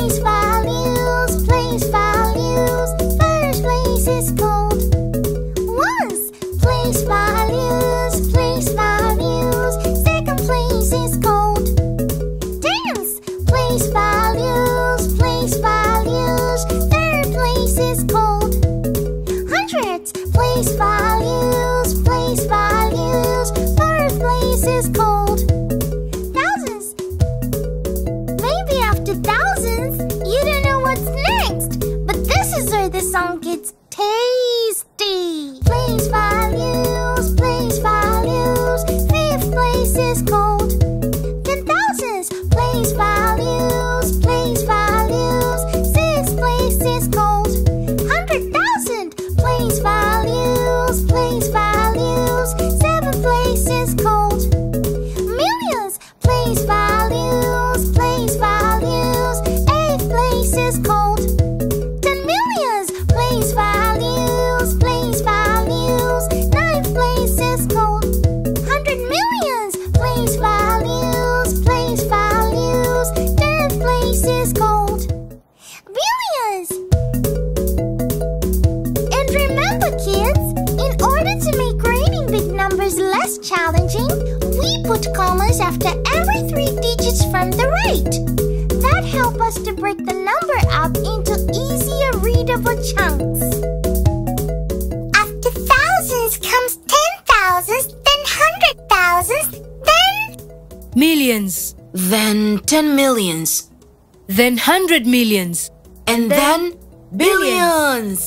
place values, place values. First place is gold. Once, place values, place values. Second place is gold. Dance, place values, place values. Third place is cold. Hundreds. place values. after the song gets tasty. Place values, place values, fifth place is cold. Big numbers less challenging, we put commas after every three digits from the right. That help us to break the number up into easier readable chunks. After thousands comes ten thousands, then hundred thousands, then Millions. Then 10 millions. Then hundred millions. And then billions.